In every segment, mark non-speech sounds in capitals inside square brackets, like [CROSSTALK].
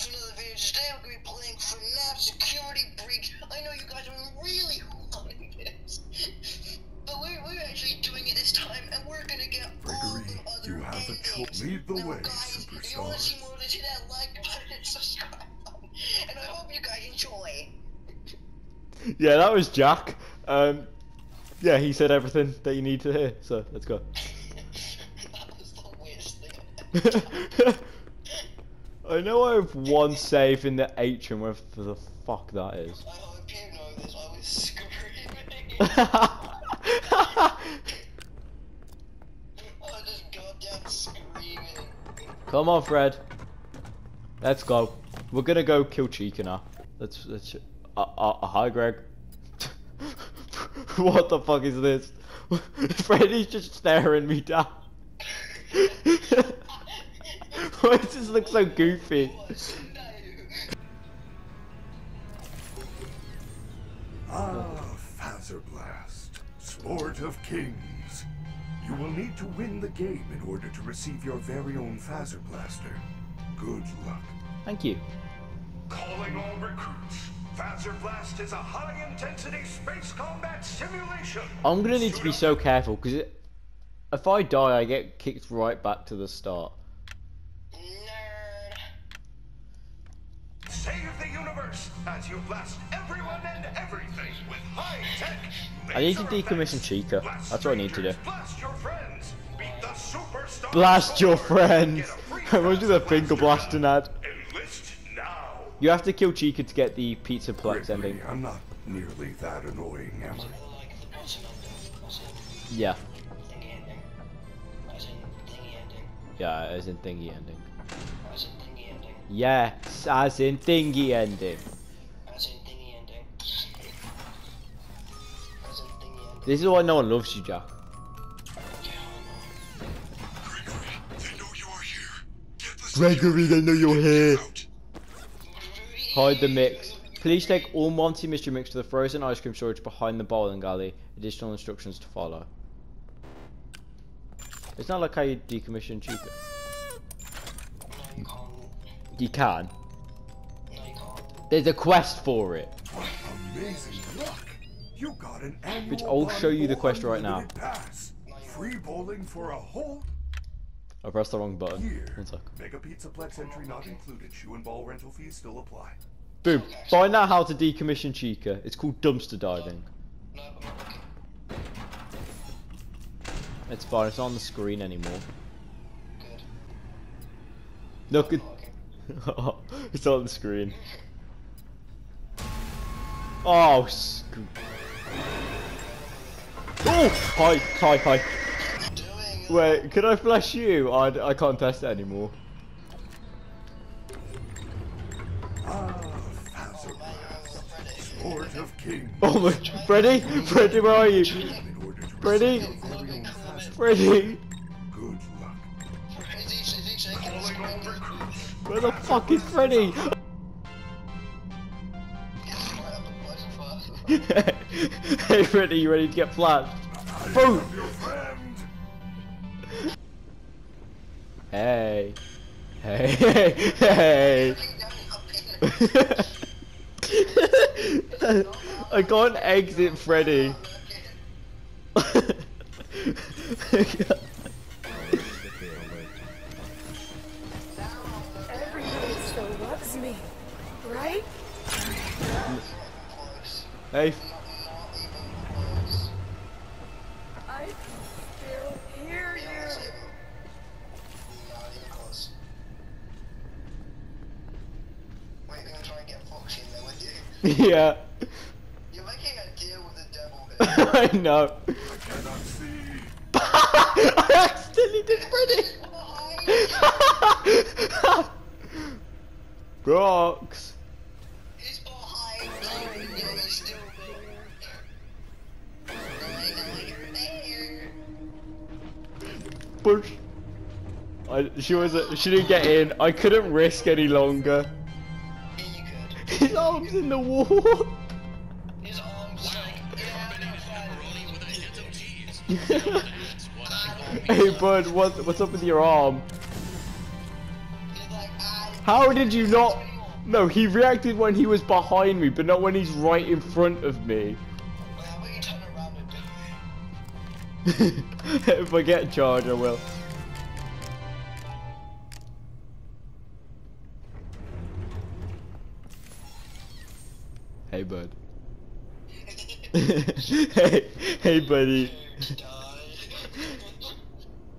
to another video. Today we're going to be playing FNAF Security Breach. I know you guys have been really wanting this. But we're, we're actually doing it this time, and we're going to get all the other you have the endings. choice. Lead the now, way, guys, if you want to see more of this, hit that like button and subscribe. And I hope you guys enjoy. Yeah, that was Jack. Um, yeah, he said everything that you need to hear. So let's go. [LAUGHS] that was the weirdest thing. [LAUGHS] I know I have one save in the atrium, wherever the fuck that is. I hope you know this. I was screaming. I was [LAUGHS] just goddamn screaming. Come on, Fred. Let's go. We're gonna go kill Chica now. Let's let's. Uh, uh, uh, hi, Greg. [LAUGHS] what the fuck is this? [LAUGHS] Freddy's just staring me down. [LAUGHS] Why does this look so goofy? Ah, Blast, sport of kings. You will need to win the game in order to receive your very own Phaser Blaster. Good luck. Thank you. Calling all recruits. Phaser Blast is a high-intensity space combat simulation. I'm gonna need to be so careful because if I die, I get kicked right back to the start. The universe as you blast everyone and everything with high-tech. I need to decommission effects. Chica. Blast That's what I need to do. Blast your friends. Beat the superstar. Blast your friends. get a free I want to do the Phaser finger Blaster blasting gun. ad. Enlist now. You have to kill Chica to get the pizza plex Gregory, ending. I'm not nearly that annoying, am I? Like the person ending. As in Yeah, thingy. As in thingy ending. yeah, as in thingy ending. Yes, as in thingy ending. As in thingy ending. As in thingy ending. This is why no one loves you, Jack. Gregory, they know you're here. Get the Gregory, they know you're here. out. Hide the mix. Please take all Monty Mystery Mix to the frozen ice cream storage behind the bowling alley. Additional instructions to follow. It's not like how you decommission Chica. You can. No, you can't. There's a quest for it. Amazing luck! You got an Bitch, I'll show you the quest right now. Pass. Free bowling for a whole oh, I pressed the wrong button. One sec. Mega Pizzaplex entry not included. Shoe and ball rental fees still apply. Boom. Find out how to decommission Chica. It's called dumpster diving. No, I'm not looking. It's fine. It's not on the screen anymore. Good. Look at. Looking. [LAUGHS] it's on the screen. Oh, Oh! Hi, hi, hi. Wait, can I flash you? I, I can't test it anymore. Oh my. Freddy? Freddy, where are you? Freddy? Freddy? Good luck. Where the fuck is Freddy? [LAUGHS] hey Freddy, you ready to get flashed? Boom! Hey. Hey, hey, hey. [LAUGHS] I can't exit Freddy. [LAUGHS] me, right? hey, I still hear you. Wait, I'm gonna try and get Foxy in there with you. [LAUGHS] yeah. You're making a deal with the devil [LAUGHS] here. I know. I cannot see. I accidentally did Freddy. [LAUGHS] Brox. He's behind you, and you're still there. I know you're there. Push. I, she was. A, she didn't get in. I couldn't risk any longer. Yeah, you could. His arms in the wall. His arms like, yeah, [LAUGHS] hey bud, what, what's up with your arm? How did you not? No, he reacted when he was behind me, but not when he's right in front of me. [LAUGHS] If I get charged, I will. Hey, bud. [LAUGHS] hey, hey, buddy. [LAUGHS]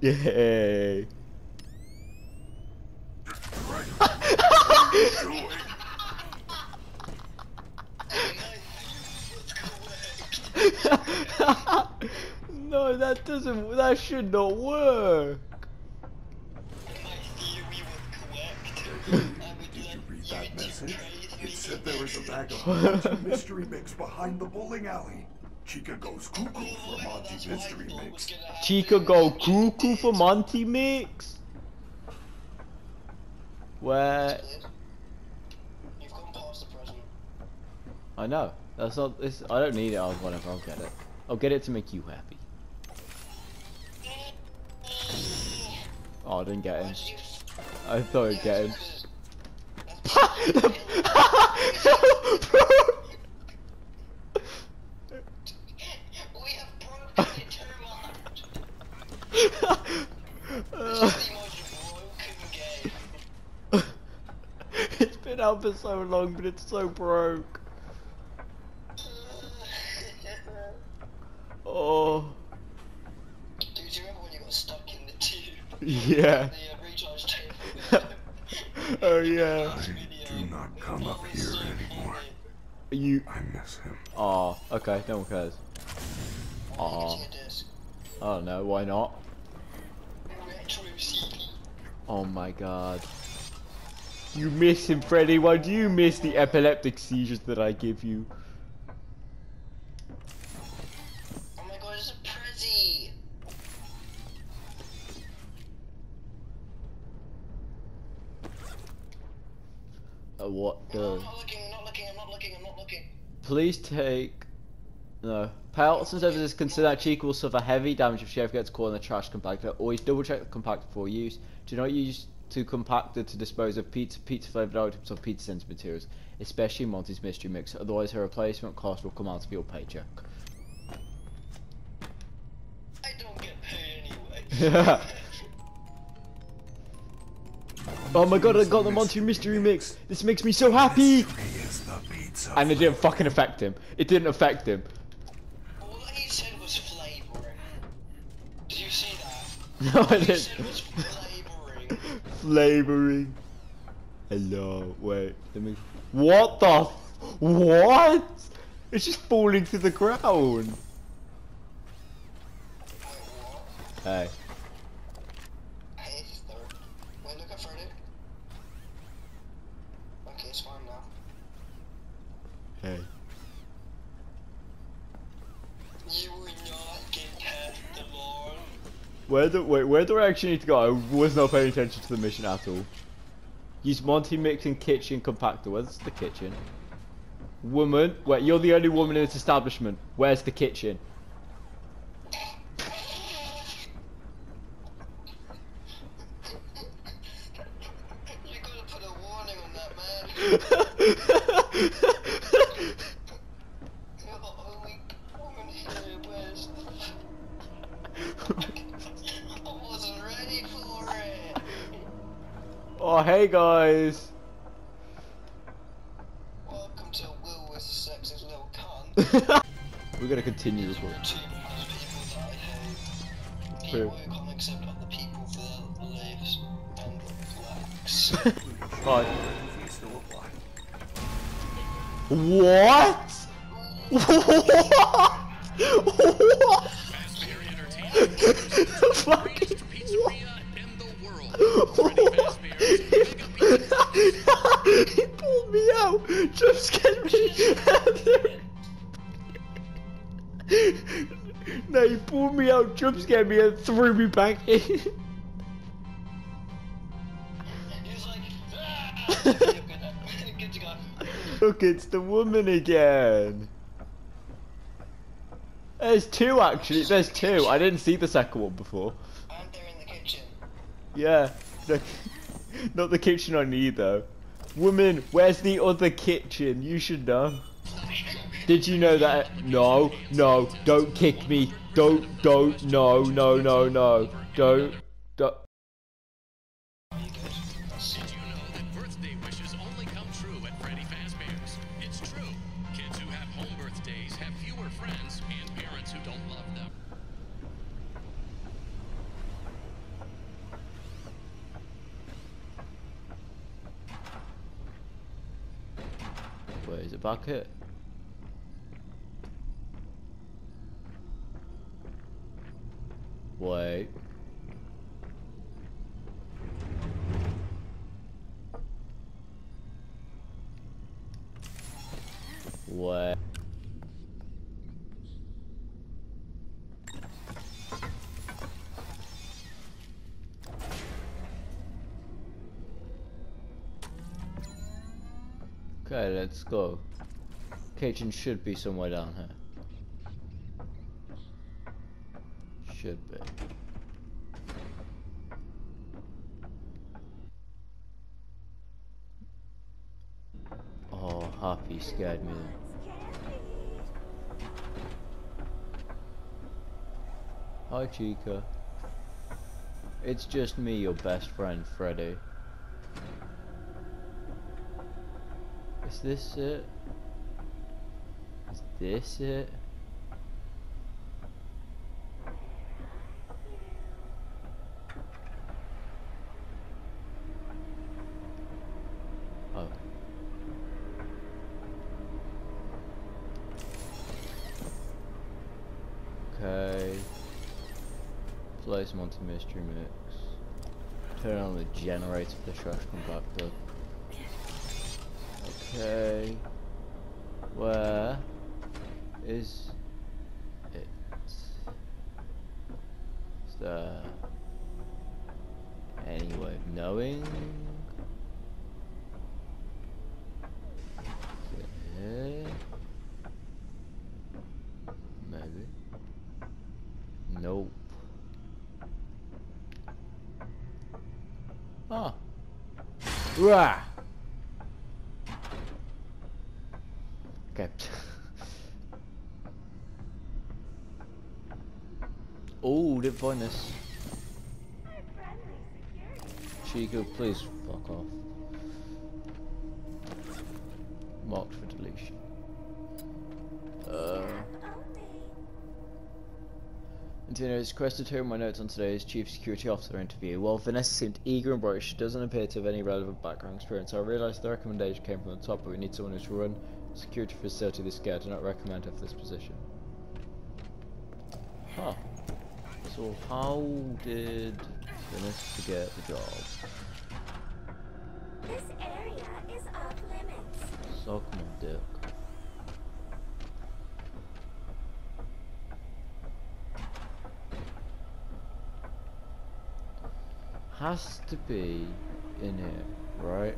Yay. [LAUGHS] no, that doesn't. That should not work. My theory was correct. Did you read that message? It said there was a bag of Monty mystery mix behind the bowling alley. Chica goes cuckoo for Monty mystery mix. Chica go cuckoo for Monty Mix. Where? I know. That's not. This. I don't need it. I'll whatever. I'll get it. I'll get it to make you happy. Oh, I didn't get him. I thought I'd get him. [LAUGHS] It's been out for so long, but it's so broke. I miss him. Oh, okay. No one cares. Aw. I don't know. Why not? Oh my god. You miss him, Freddy. Why do you miss the epileptic seizures that I give you? Oh my god, it's a Prezi! Uh, what No, the? Please take. No. Pallets and services consider that Chica will suffer heavy damage if she ever gets caught in the trash compactor. Always double check the compactor before use. Do not use to compactor to dispose of pizza pizza flavored items or pizza scented materials, especially Monty's mystery mix. Otherwise, her replacement cost will come out of your paycheck. I don't get paid anyway. [LAUGHS] oh my god! I got the Monty mystery mix. This makes me so happy. Mystery is. And it didn't fucking affect him. It didn't affect him. All he said was flavoring. Did you see that? [LAUGHS] No, I All he didn't. was flavoring. Flavoring. Hello. Wait. Let me. What the? F- what? It's just falling to the ground. Wait, what? Hey. Hey, Where do wait? Where do I actually need to go? I was not paying attention to the mission at all. Use Monty mixing kitchen compactor. Where's the kitchen? Woman, wait. You're the only woman in this establishment. Where's the kitchen? [LAUGHS] You gotta put a warning on that, [LAUGHS] man. You're the only woman here, where's I wasn't ready for it. oh, hey guys. Welcome to Will with the sexist little cunt. [LAUGHS] We're gonna continue recording. Two most people that I hate. True. People who can't accept other pulled me out, jump scared me, and threw me back in. Like, ah! You're good, good to go. Look, it's the woman again. There's two actually. There's two. I didn't see the second one before. And they're in the kitchen. Yeah. The, [LAUGHS] not the kitchen I need though. Woman, where's the other kitchen? You should know. Did you know that? No, no, don't kick me. Don't, don't, no, no, no, no. Don't, don't. You know that birthday wishes only come true at Freddy Fazbear's? It's true. Kids who have home birthdays have fewer friends and parents who don't love them. Wait, is it back here? Wait. Wait. Okay, let's go. Kitchen should be somewhere down here. Should be. Happy scared me. Hi, Chica. It's just me, your best friend, Freddy. Is this it? Is this it? Oh. Okay. Them onto mystery mix. Turn on the generator for the trash compactor. Okay. Where is it? Is there any way of knowing? Is it here? Maybe. Nope. Ah. Rah! Okay. oh, didn't find this. Chica, please fuck off. Marked for deletion. Uh. Antonio is requested here in my notes on today's Chief Security Officer interview. While Vanessa seemed eager and bright, she doesn't appear to have any relevant background experience. I realised the recommendation came from the top, but we need someone who's run a security facility this scale. Do not recommend her for this position. Huh. So how did Vanessa get the job? This area is off limits. Suck my dick. Has to be in here, right?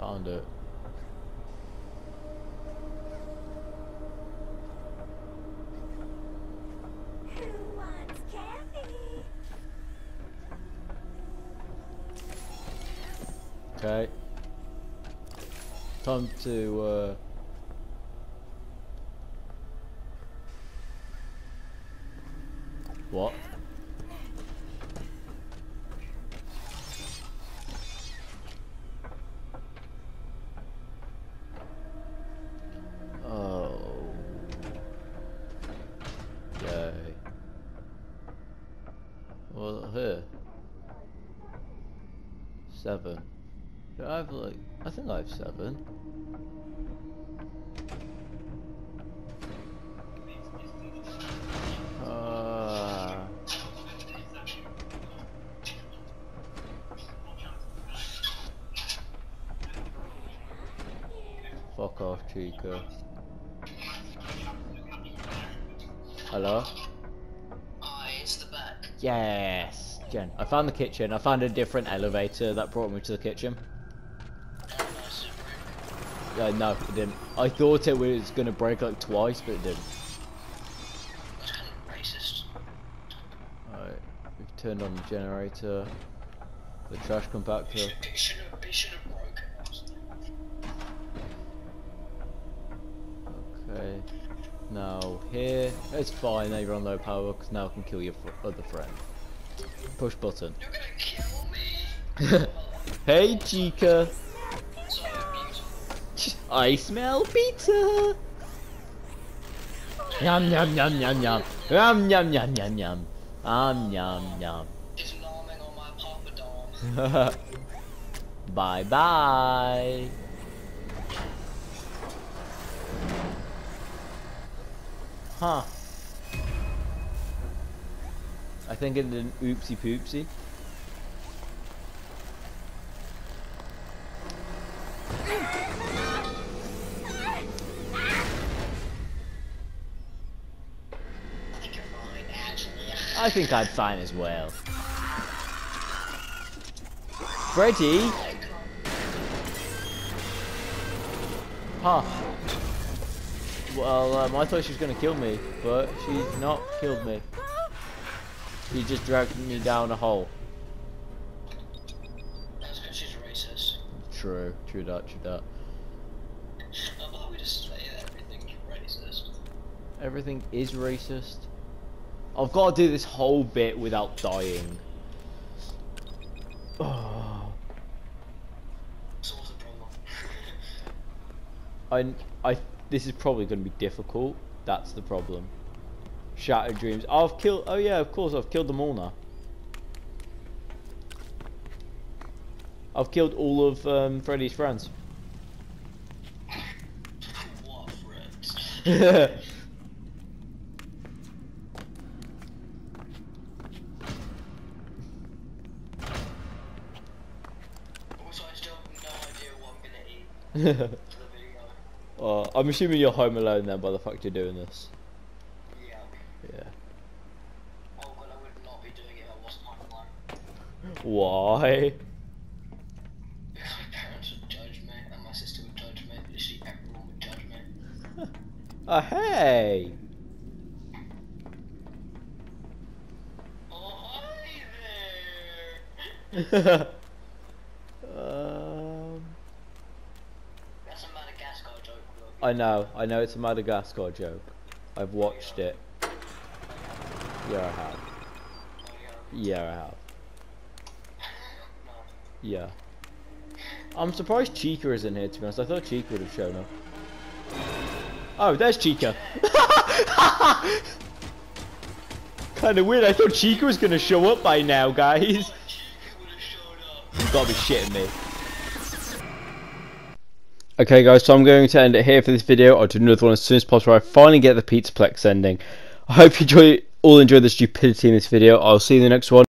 Found it. Okay. Time to, uh... What? Oh. Yay. Well, here. Seven. Do I have like, I think I have seven. Uh, fuck off, Chica. Hello? Ah, it's the back. Yes, Jen. I found the kitchen. I found a different elevator that brought me to the kitchen. No. Uh, no, it didn't. I thought it was gonna break like twice, but it didn't. That's kind of racist. Alright, we've turned on the generator, the trash compactor. It should have, it should have broken. Okay. Now here, it's fine. Now you're on low power because now I can kill your fr- other friend. Push button. You're gonna kill me. [LAUGHS] hey Chica. I smell pizza! Yum yum yum yum yum. Yum yum yum yum yum. Um yum yum. [LAUGHS] bye bye. Huh. I think it did an oopsie poopsie. I think I'm fine as well. Freddy? Huh. Well, um, I thought she was gonna kill me, but she's not killed me. She just dragged me down a hole. That's because she's racist. True, true that, true that. I thought we just say that everything's racist. Everything is racist. I've got to do this whole bit without dying. Oh. So what's the problem? I, I, this is probably going to be difficult. That's the problem. Shattered dreams. I've killed. Oh yeah, of course I've killed them all now. I've killed all of um, Freddy's friends. [LAUGHS] [LAUGHS] what friends? Also, I still have no idea what I'm gonna eat for the video. uh, I'm assuming you're home alone then by the fact you're doing this. Yeah. Yeah. Oh, but I would not be doing it I wasn't home alone. Why? Because my parents would judge me, and my sister would judge me. Literally everyone would judge me. [LAUGHS] Oh hey. Oh, hi there! um, [LAUGHS] That's a Madagascar joke, look. I know. I know it's a Madagascar joke. I've watched it. Yeah, I have. Yeah, I have. yeah. I'm surprised Chica isn't here, to be honest. I thought Chica would have shown up. Oh, there's Chica. [LAUGHS] kind of weird. I thought Chica was going to show up by now, guys. Chica would have showed up. You gotta be shitting me. Okay guys, so I'm going to end it here for this video. I'll do another one as soon as possible. I finally get the Pizza Plex ending. I hope you enjoy all enjoy the stupidity in this video. I'll see you in the next one.